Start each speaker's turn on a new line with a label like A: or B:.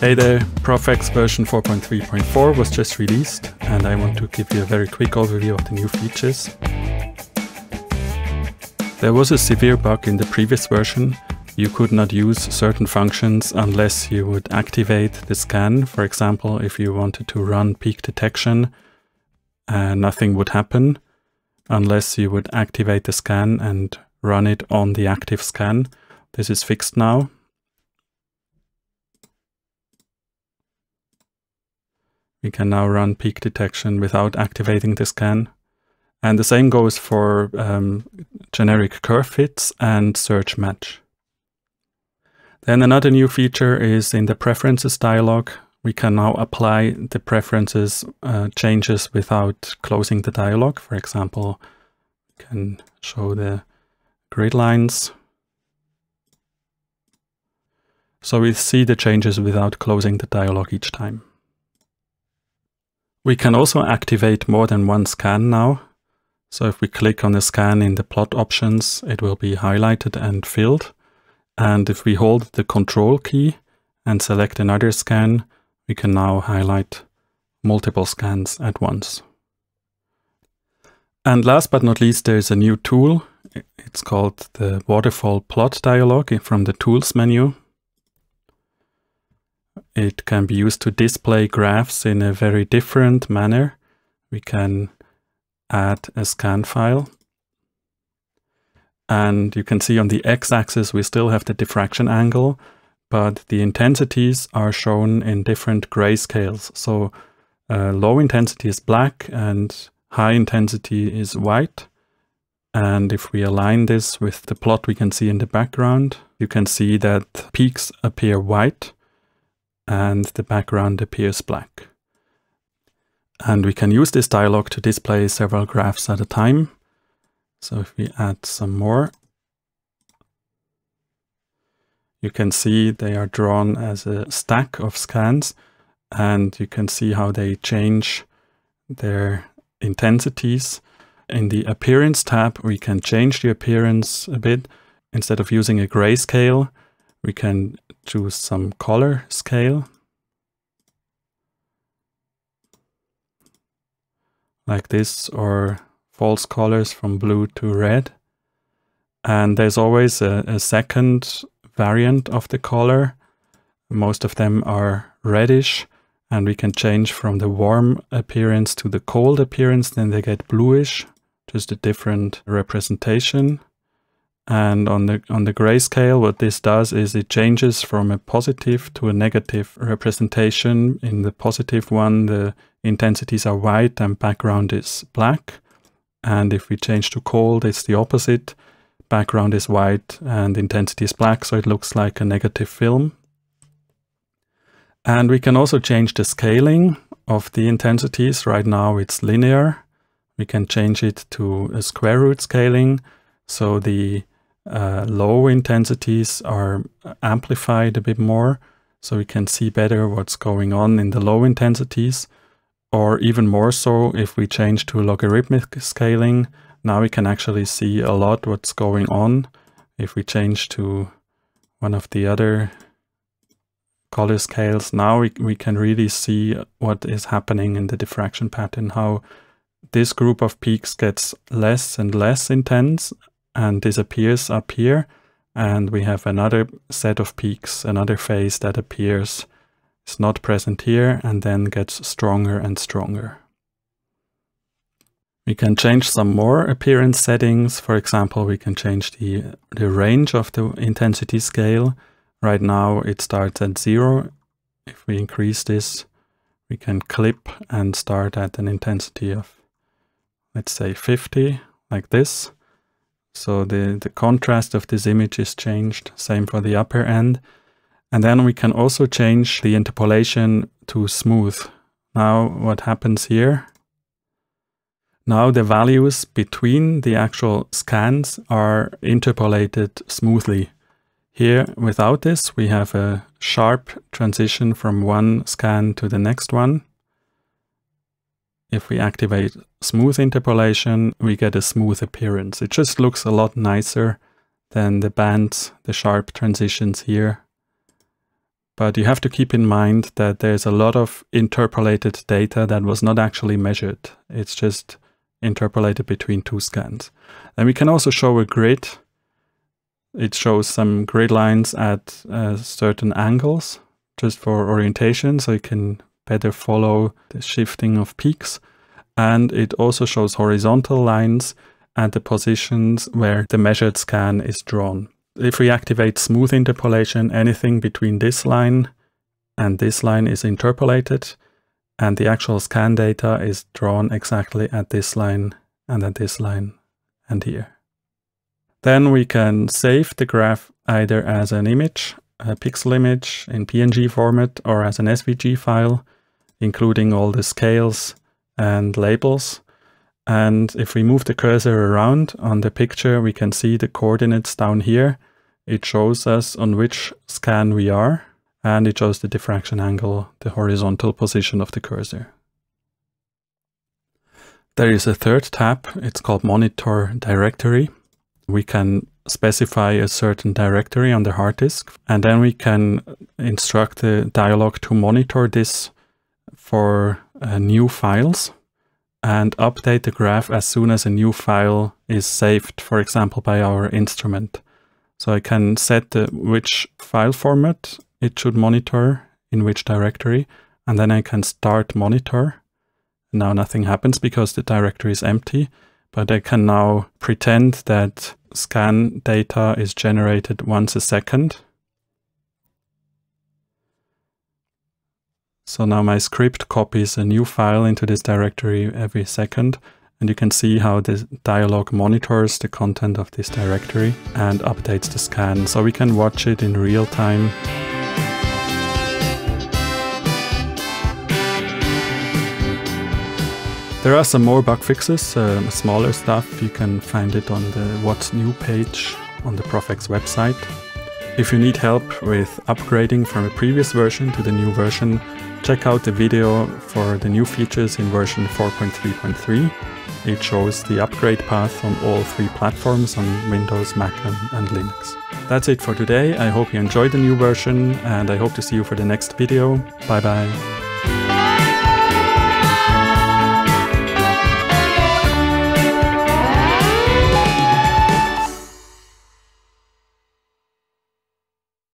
A: Hey there, Profex version 4.3.4 was just released and I want to give you a very quick overview of the new features. There was a severe bug in the previous version. You could not use certain functions unless you would activate the scan. For example, if you wanted to run peak detection, uh, nothing would happen unless you would activate the scan and run it on the active scan. This is fixed now Can now run peak detection without activating the scan. And the same goes for um, generic curve fits and search match. Then another new feature is in the preferences dialog. We can now apply the preferences uh, changes without closing the dialog. For example, we can show the grid lines. So we see the changes without closing the dialog each time. We can also activate more than one scan now. So if we click on the scan in the plot options, it will be highlighted and filled. And if we hold the control key and select another scan, we can now highlight multiple scans at once. And last but not least, there's a new tool. It's called the waterfall plot dialog from the tools menu. It can be used to display graphs in a very different manner. We can add a scan file. And you can see on the x-axis we still have the diffraction angle, but the intensities are shown in different grayscales. So uh, low intensity is black and high intensity is white. And if we align this with the plot we can see in the background, you can see that peaks appear white and the background appears black. And we can use this dialog to display several graphs at a time. So if we add some more, you can see they are drawn as a stack of scans and you can see how they change their intensities. In the appearance tab, we can change the appearance a bit. Instead of using a grayscale, we can choose some color scale. Like this, or false colors from blue to red. And there's always a, a second variant of the color. Most of them are reddish and we can change from the warm appearance to the cold appearance, then they get bluish, just a different representation. And on the on the grayscale, what this does is it changes from a positive to a negative representation. In the positive one, the intensities are white and background is black. And if we change to cold, it's the opposite. Background is white and intensity is black, so it looks like a negative film. And we can also change the scaling of the intensities. Right now it's linear. We can change it to a square root scaling. So the uh, low intensities are amplified a bit more, so we can see better what's going on in the low intensities, or even more so if we change to logarithmic scaling, now we can actually see a lot what's going on. If we change to one of the other color scales, now we, we can really see what is happening in the diffraction pattern, how this group of peaks gets less and less intense and disappears up here. And we have another set of peaks, another phase that appears, is not present here, and then gets stronger and stronger. We can change some more appearance settings. For example, we can change the, the range of the intensity scale. Right now it starts at zero. If we increase this, we can clip and start at an intensity of, let's say 50, like this. So the, the contrast of this image is changed, same for the upper end. And then we can also change the interpolation to smooth. Now what happens here? Now the values between the actual scans are interpolated smoothly. Here, without this, we have a sharp transition from one scan to the next one. If we activate smooth interpolation, we get a smooth appearance. It just looks a lot nicer than the bands, the sharp transitions here. But you have to keep in mind that there's a lot of interpolated data that was not actually measured. It's just interpolated between two scans. And we can also show a grid. It shows some grid lines at uh, certain angles just for orientation so you can better follow the shifting of peaks. And it also shows horizontal lines at the positions where the measured scan is drawn. If we activate smooth interpolation, anything between this line and this line is interpolated and the actual scan data is drawn exactly at this line and at this line and here. Then we can save the graph either as an image, a pixel image in PNG format or as an SVG file, including all the scales and labels. And if we move the cursor around on the picture, we can see the coordinates down here. It shows us on which scan we are, and it shows the diffraction angle, the horizontal position of the cursor. There is a third tab, it's called Monitor Directory. We can specify a certain directory on the hard disk, and then we can instruct the dialog to monitor this for uh, new files and update the graph as soon as a new file is saved, for example, by our instrument. So I can set the, which file format it should monitor in which directory, and then I can start monitor. Now nothing happens because the directory is empty, but I can now pretend that scan data is generated once a second So now my script copies a new file into this directory every second. And you can see how the dialog monitors the content of this directory and updates the scan. So we can watch it in real time. There are some more bug fixes, uh, smaller stuff. You can find it on the What's New page on the Profex website. If you need help with upgrading from a previous version to the new version, Check out the video for the new features in version 4.3.3. It shows the upgrade path on all three platforms on Windows, Mac and, Linux. That's it for today. I hope you enjoyed the new version and I hope to see you for the next video. Bye bye.